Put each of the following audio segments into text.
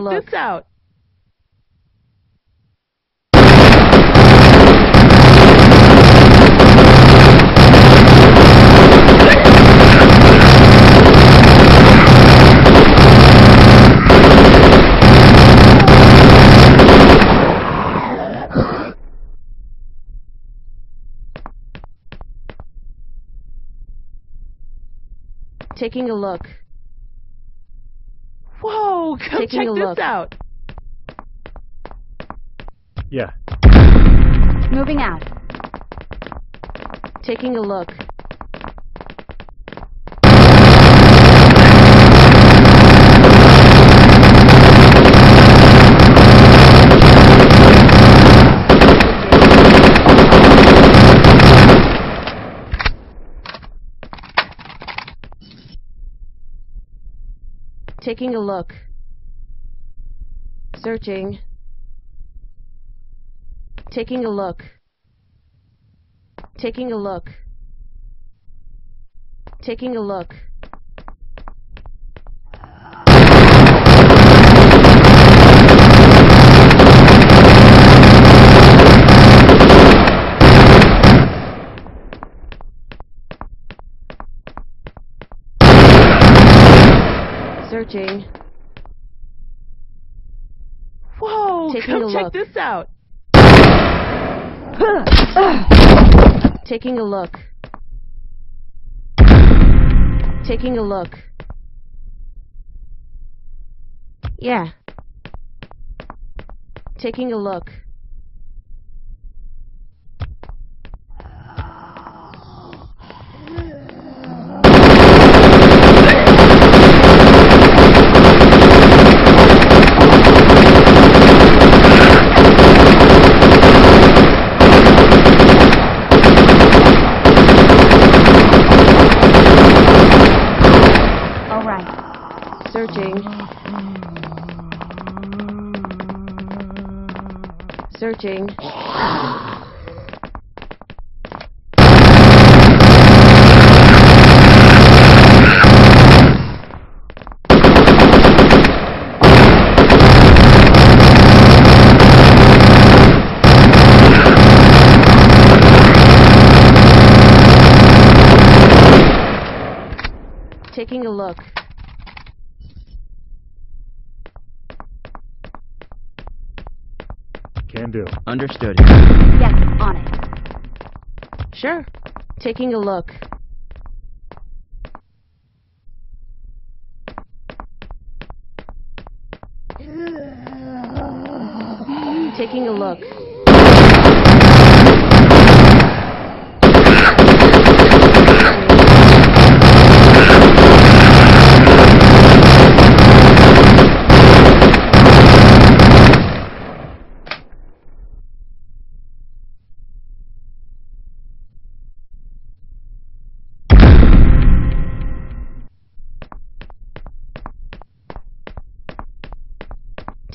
look. this out. Taking a look. Whoa, come Taking check a this look. out. Yeah. Moving out. Taking a look. Taking a look. Searching. Taking a look. Taking a look. Taking a look. Searching. Whoa, Taking come check look. this out. Taking a look. Taking a look. Yeah. Taking a look. All right. Searching. Searching. Taking a look. Can do. Understood. Yes, on it. Sure. Taking a look. Taking a look.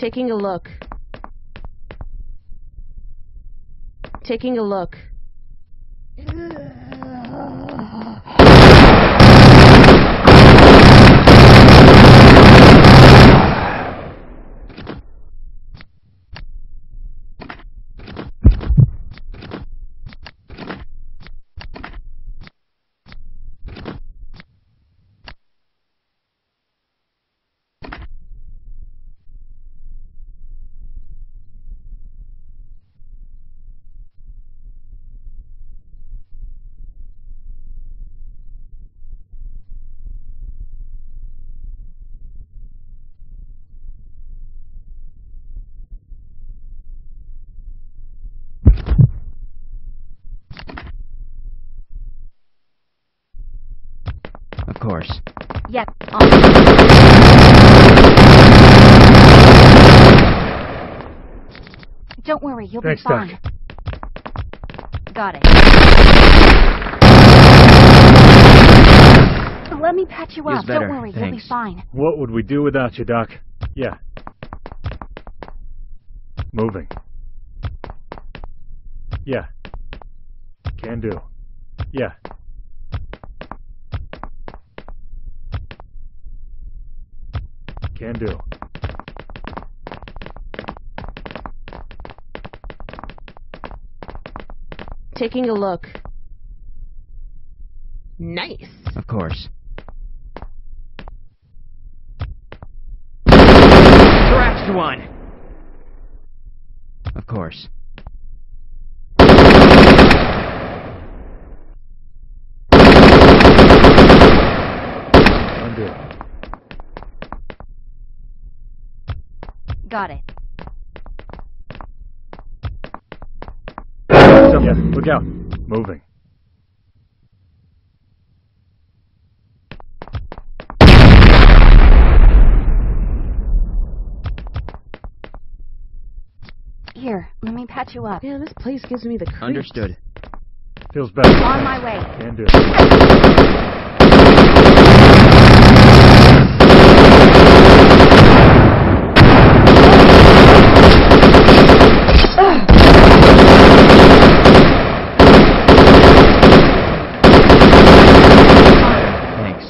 Taking a look. Taking a look. Of course. Yep. on. Don't worry, you'll Thanks, be fine. Doc. Got it. Let me patch you Feels up. better, Don't worry, you'll be fine. What would we do without you, Doc? Yeah. Moving. Yeah. Can do. Yeah. Can do. Taking a look. Nice. Of course. Thrashed one. Of course. Got it. Yeah, look out. Moving. Here, let me patch you up. Yeah, this place gives me the creeps. Understood. Feels better. On my way. Can do. Thanks.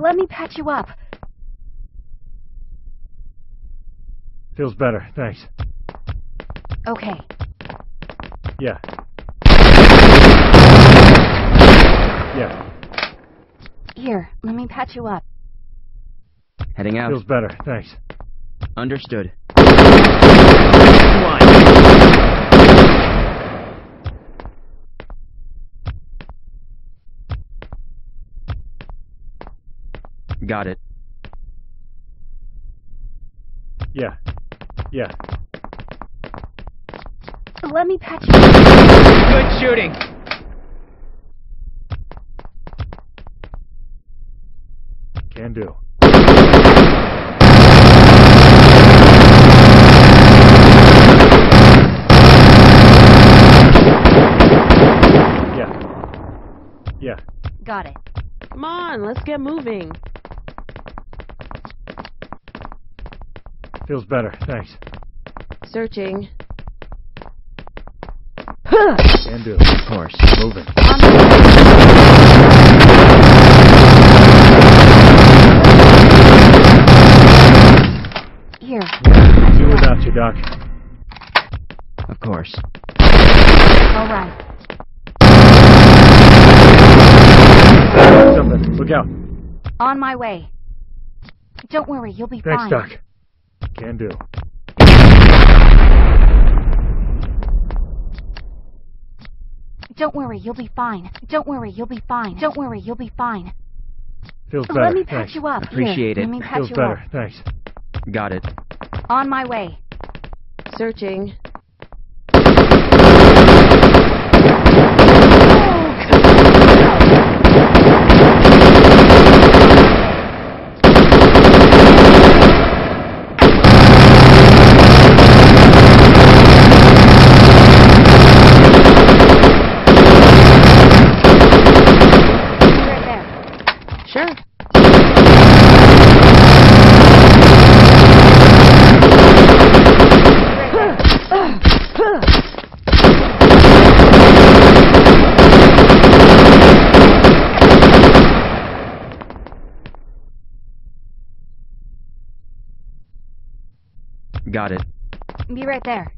Let me patch you up. Feels better. Thanks. Okay. Yeah. Yeah. Here, let me patch you up. Heading out. Feels better. Thanks. Understood. One. Got it. Yeah. Yeah. Let me patch you up. Good shooting. Can do. Yeah. Yeah. Got it. Come on, let's get moving. Feels better. Thanks. Searching. Can do. Of course. Moving. On my way. Here. Do without you, Doc. Of course. All right. Something. Look out. On my way. Don't worry, you'll be Thanks, fine. Doc. Can do. Don't worry, you'll be fine. Don't worry, you'll be fine. Don't worry, you'll be fine. Feels better. Let me patch Thanks. you up. Appreciate Here, it. Let me patch Feels you better. up. Thanks. Got it. On my way. Searching. Right there. Sure. Got it. Be right there.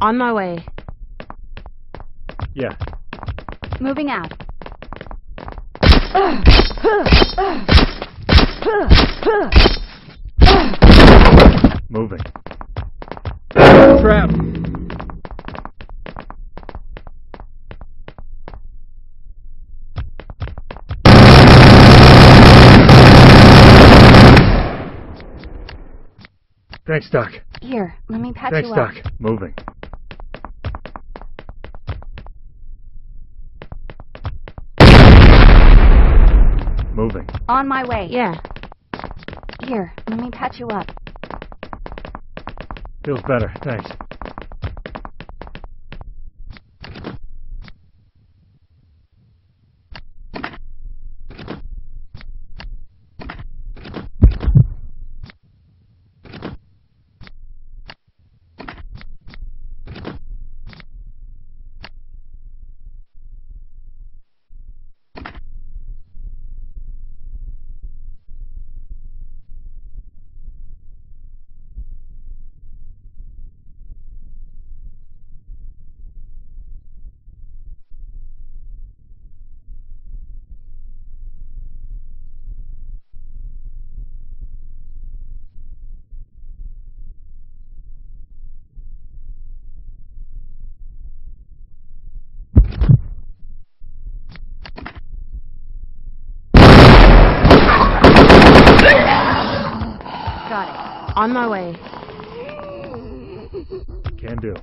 On my way. Yeah. Moving out. Moving. Trap. Thanks, Doc. Here, let me patch Thanks, you up. Thanks, Doc. Moving. Moving. On my way. Yeah. Here, let me patch you up. Feels better. Thanks. On my way. Can do.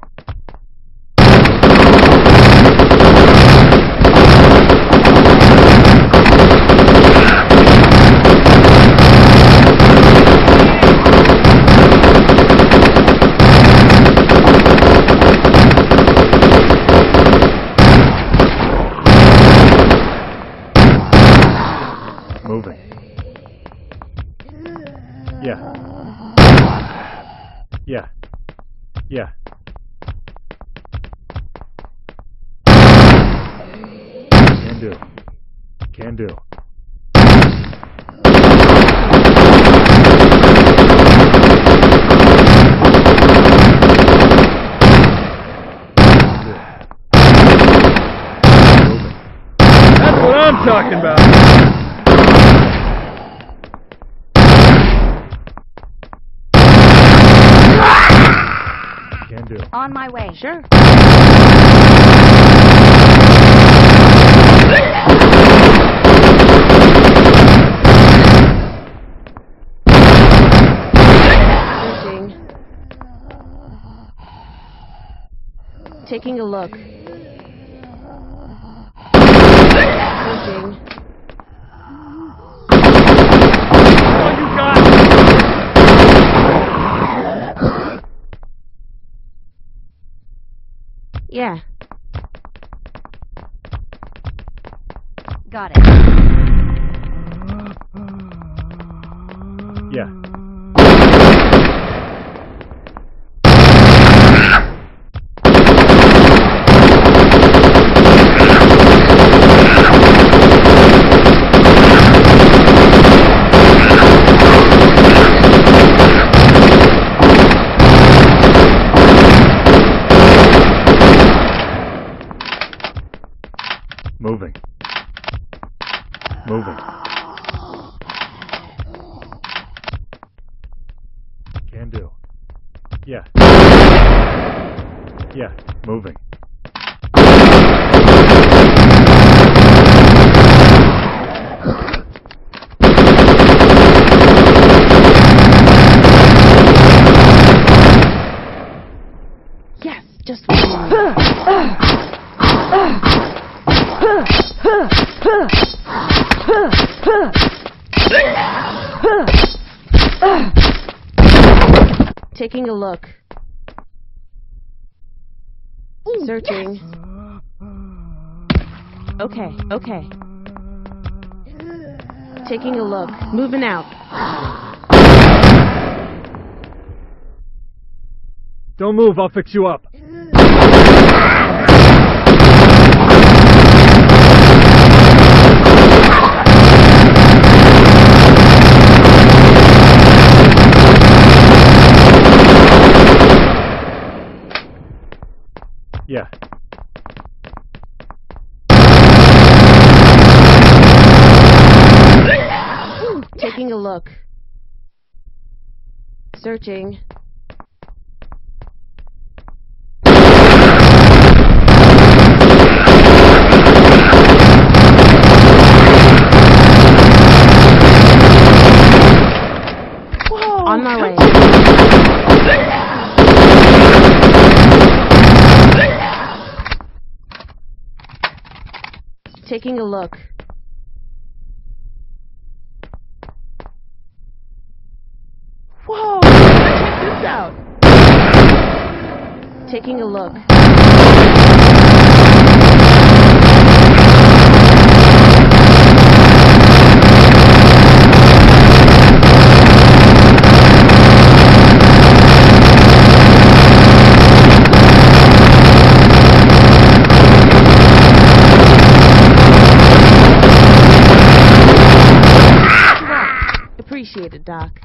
Moving. Yeah. Yeah. Yeah. Can do. Can do. Can do. Moving. That's what I'm talking about. Can do. On my way. Sure. Searching. Taking a look. Searching. Oh, you got Yeah. Got it. Yeah. Moving. Moving. Can do. Yeah. Yeah. Moving. Yes. Just what I need. Taking a look. Searching. Okay, okay. Taking a look. Moving out. Don't move, I'll fix you up. Yeah. Taking a look. Searching. On my way. Taking a look. Whoa! Check this out. Taking a look. Appreciate Doc.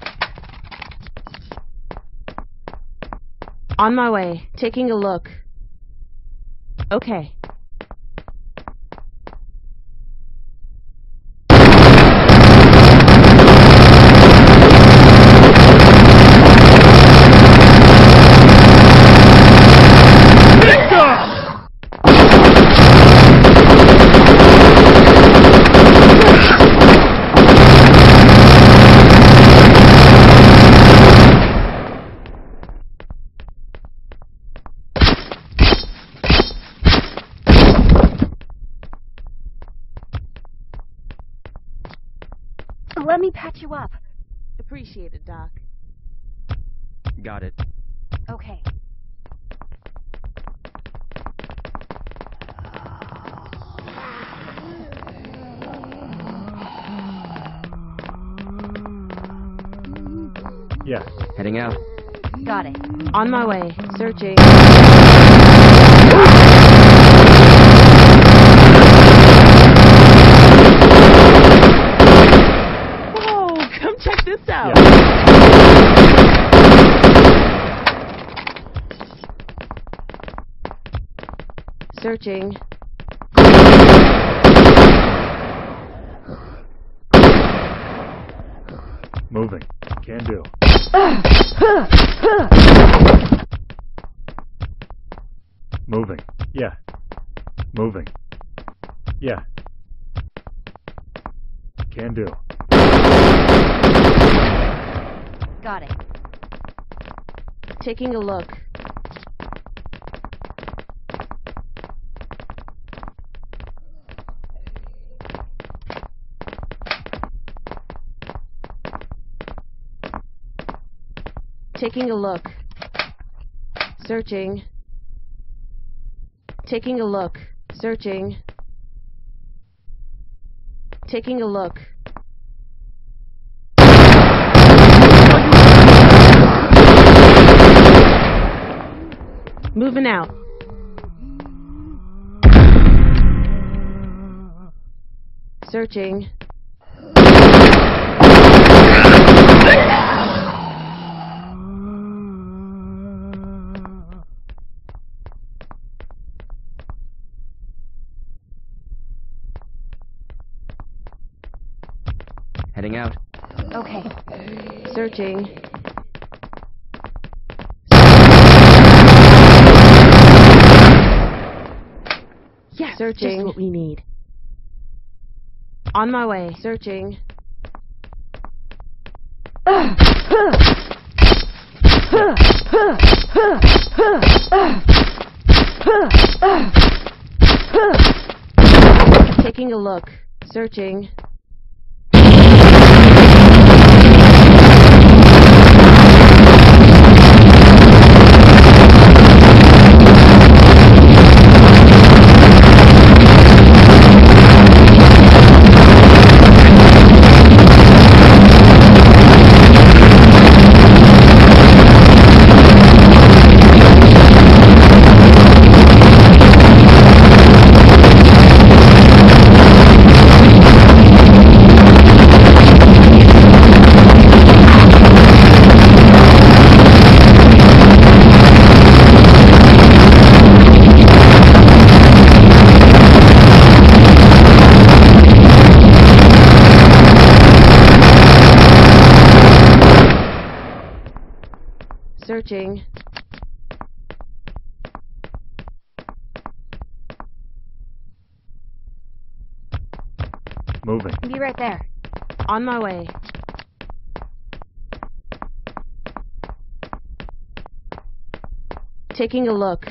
On my way. Taking a look. Okay. Patch you up. Appreciate it, Doc. Got it. Okay. Yes. Heading out. Got it. On my way. Searching. Whoa! Come check this out. Yes. Searching. Moving. Can do. Moving. Yeah. Moving. Yeah. Can do. Got it. Taking a look. Taking a look. Searching. Taking a look. Searching. Taking a look. Moving out. Searching. Heading out. Okay. Searching. Yes, Searching. Just what we need. On my way. Searching. Taking a look. Searching. Searching. Moving. Be right there. On my way. Taking a look.